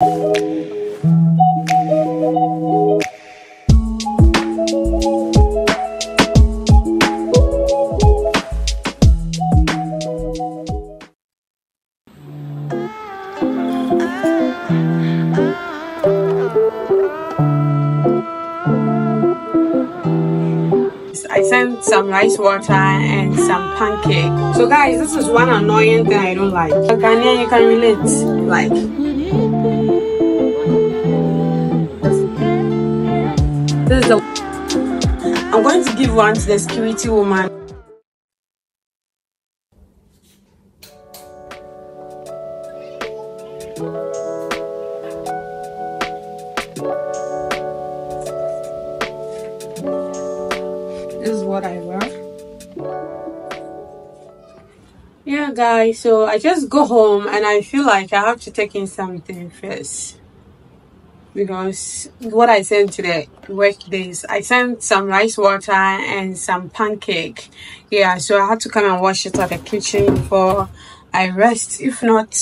I sent some rice water and some pancake. So guys, this is one annoying thing I don't like. Ghanaian, you can relate. Like, I'm going to give one to the security woman. This is what I wear. Yeah, guys, so I just go home and I feel like I have to take in something first. Because what I sent to the work days, I sent some rice water and some pancake. Yeah, so I had to come and wash it at the kitchen before I rest. If not.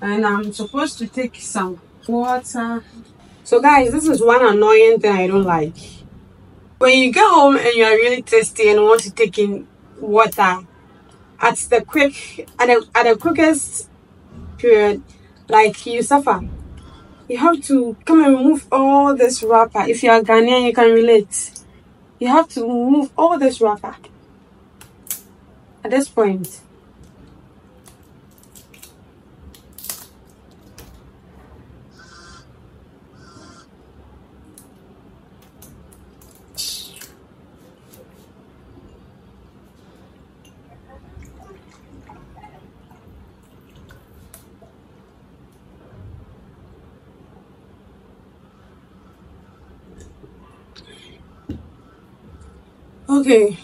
And I'm supposed to take some water. So, guys, this is one annoying thing I don't like when you get home and you are really thirsty and want to take in water at the quick at the, at the quickest period like you suffer you have to come and remove all this wrapper. If you are ghanaian you can relate. You have to remove all this wrapper. At this point Okay.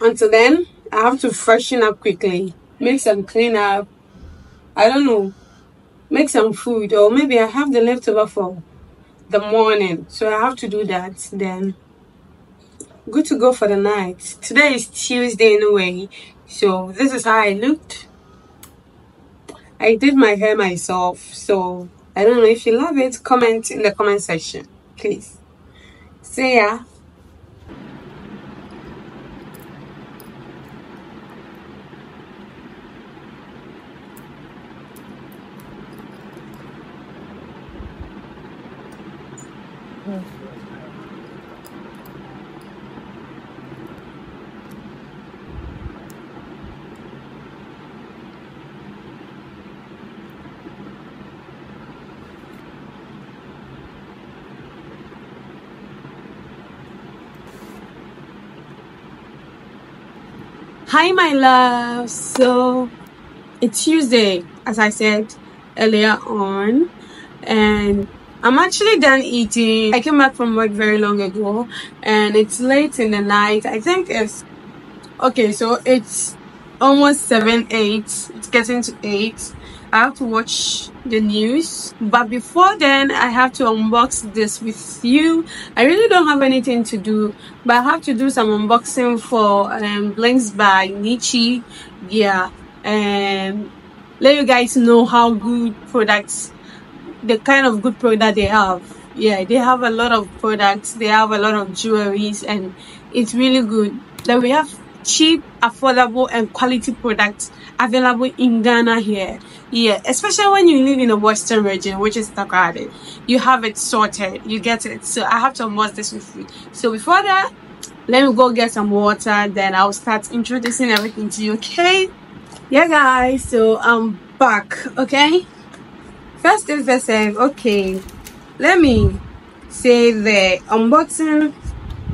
Until then, I have to freshen up quickly, make some clean up. I don't know, make some food, or maybe I have the leftover for the morning, so I have to do that. Then, good to go for the night. Today is Tuesday anyway, so this is how I looked. I did my hair myself, so I don't know if you love it. Comment in the comment section, please. See ya. Hi, my love. So it's Tuesday, as I said earlier on, and I'm actually done eating. I came back from work very long ago, and it's late in the night. I think it's okay. So it's almost seven, eight. It's getting to eight. I have to watch the news, but before then, I have to unbox this with you. I really don't have anything to do, but I have to do some unboxing for um, Blinks by Nietzsche. Yeah, and let you guys know how good products, the kind of good product they have. Yeah, they have a lot of products. They have a lot of jewelries, and it's really good. That we have cheap, affordable, and quality products available in Ghana here. Yeah, especially when you live in the western region, which is Takoradi. You have it sorted, you get it. So I have to unbox this with you. So before that, let me go get some water, then I'll start introducing everything to you, okay? Yeah, guys, so I'm back, okay? First things first, okay, let me say the unboxing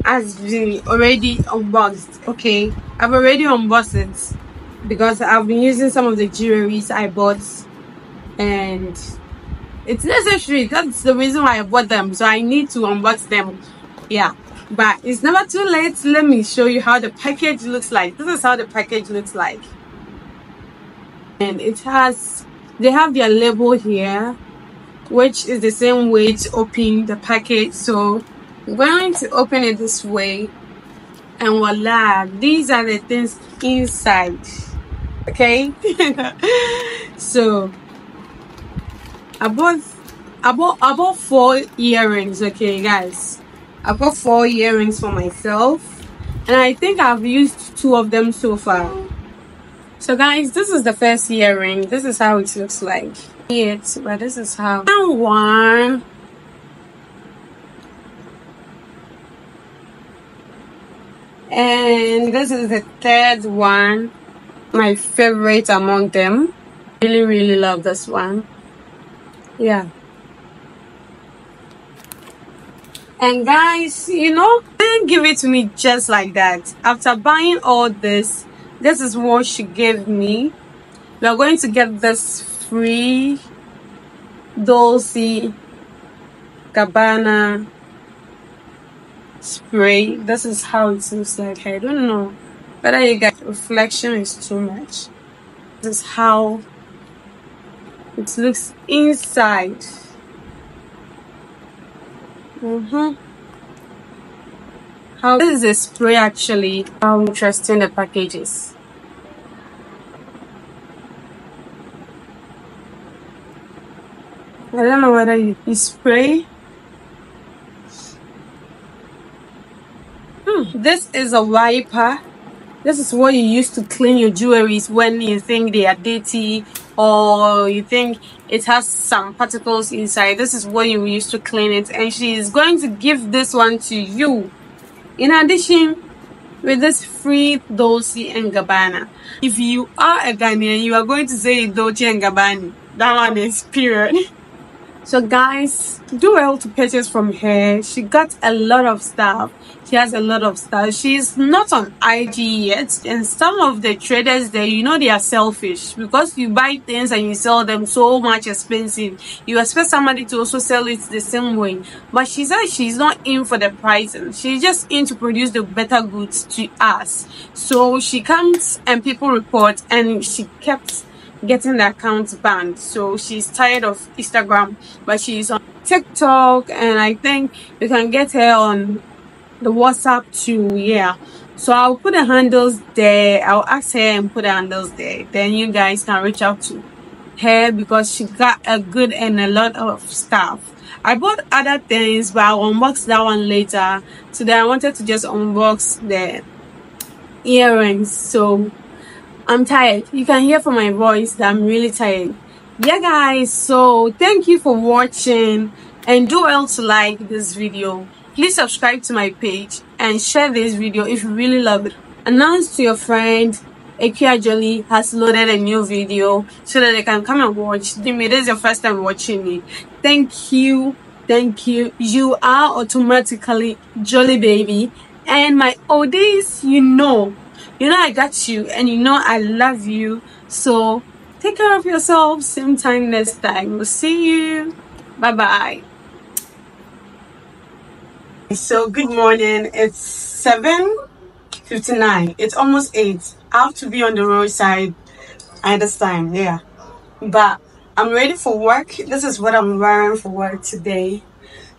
has been already unboxed, okay? I've already unboxed it because I've been using some of the jewelries I bought and it's necessary. That's the reason why I bought them. So I need to unbox them. Yeah. But it's never too late. Let me show you how the package looks like. This is how the package looks like. And it has, they have their label here, which is the same way to open the package. So I'm going to open it this way. And voila, these are the things inside okay so I bought I bought I bought four earrings, okay guys. I bought four earrings for myself and I think I've used two of them so far. So guys, this is the first earring. This is how it looks like. It, but this is how. One. And this is the third one. My favorite among them. Really really love this one. Yeah. And guys you know didn't give it to me just like that. After buying all this this is what she gave me. We are going to get this free Dolce Gabbana spray. This is how it looks like. I don't know whether you get reflection is too much. This is how it looks inside. Mm-hmm. How this is a spray actually. How interesting the package is I don't know whether you, you spray hmm. This is a wiper. This is what you use to clean your jewelries when you think they are dirty or you think it has some particles inside. This is what you use to clean it and she is going to give this one to you. In addition, with this free Dolce and Gabbana. If you are a Ghanaian, you are going to say Dolce and Gabbana. That one is period. So guys, do well to purchase from her. She got a lot of stuff. She has a lot of stuff. She's not on ig yet and some of the traders there you know they are selfish. Because you buy things and you sell them so much expensive you expect somebody to also sell it the same way. But she said she's not in for the pricing she's just in to produce the better goods to us. So she comes and people report and she kept getting the account banned. So she's tired of instagram but she's on tiktok and i think you can get her on the whatsapp too yeah. So i'll put the handles there. I'll ask her and put the handles there. Then you guys can reach out to her because she got a good and a lot of stuff. I bought other things but i'll unbox that one later. Today i wanted to just unbox the earrings so i'm tired you can hear from my voice that i'm really tired yeah guys so thank you for watching and do well to like this video Please subscribe to my page and share this video if you really love it. Announce to your friend Akua Jolly has loaded a new video so that they can come and watch. If this is your first time watching me, thank you, thank you. You are automatically Jolly Baby. And my oldies, you know, you know I got you and you know I love you. So take care of yourself. Same time next time. We'll see you. Bye bye. So good morning. It's 7.59. It's almost 8. I have to be on the roadside at this time. Yeah. But I'm ready for work. This is what I'm wearing for work today.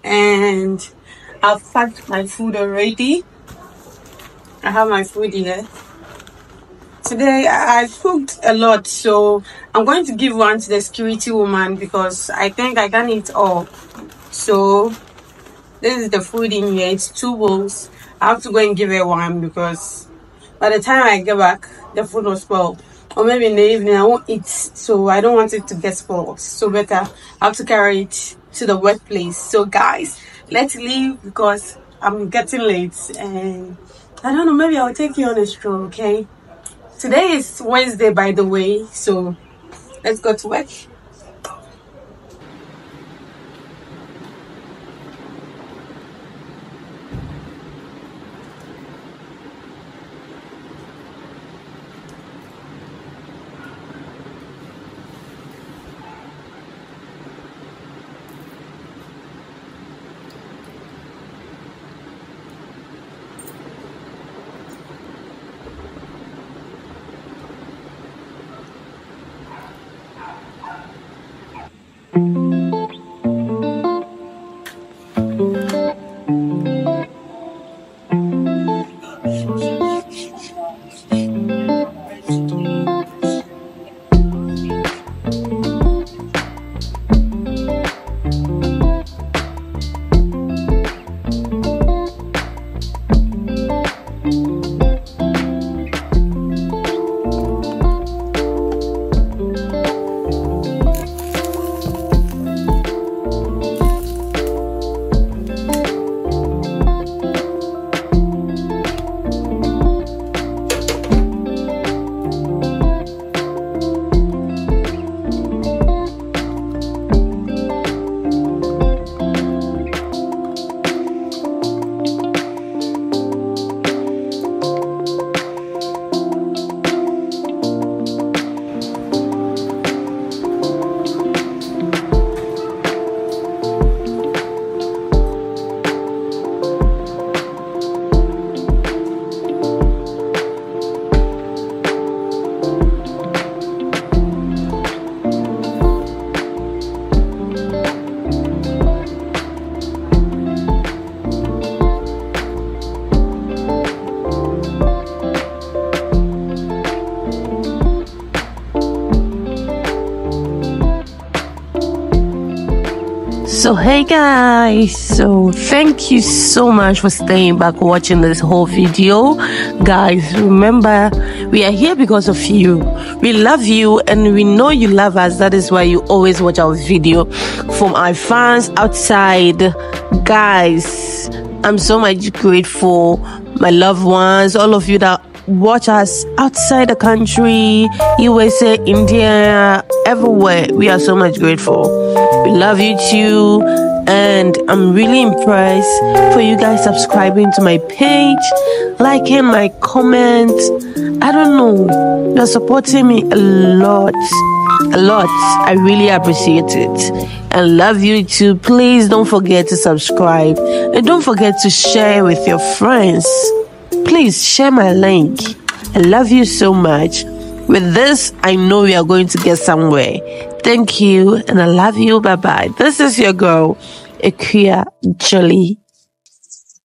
And I've packed my food already. I have my food here. Today I cooked a lot so I'm going to give one to the security woman because I think I can eat all. So this is the food in here. It's two bowls. I have to go and give her one because by the time i get back the food was spoiled. Or maybe in the evening i won't eat so i don't want it to get spoiled. So better i have to carry it to the workplace. So guys let's leave because i'm getting late and i don't know maybe i'll take you on a stroll okay today is wednesday by the way so let's go to work So, hey guys, so thank you so much for staying back watching this whole video. Guys, remember, we are here because of you. We love you and we know you love us. That is why you always watch our video. From our fans outside, guys, I'm so much grateful. My loved ones, all of you that watch us outside the country, USA, India, everywhere. We are so much grateful. We love you too. And I'm really impressed for you guys subscribing to my page, liking my comments. I don't know. You're supporting me a lot. A lot. I really appreciate it. And love you too. Please don't forget to subscribe. And don't forget to share with your friends please share my link. I love you so much. With this, I know we are going to get somewhere. Thank you, and I love you. Bye bye. This is your girl, Akua Jolly.